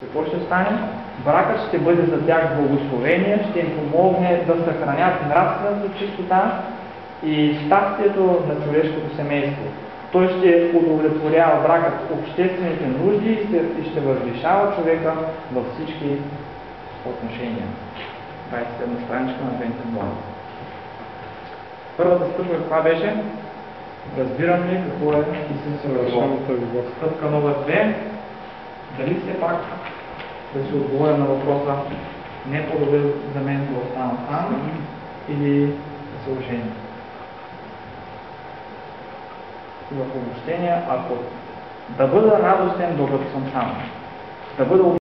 Какво ще стане? Бракът ще бъде за тях благословение, ще им помогне да съхранят нравствената чистота и щастието на човешкото семейство. Той ще удовлетворява бракът обществените нужди и ще, възвишава човека във всички отношения. 27 страничка на Бентен Блан. Първата стъпка каква беше? Разбирам ли какво е истинска любов. Стъпка номер 2. Пак да си отговоря на въпроса не е по-добре за мен да остана сам или да се оженя? В обобщение, ако да бъда радостен, докато съм сам, да бъда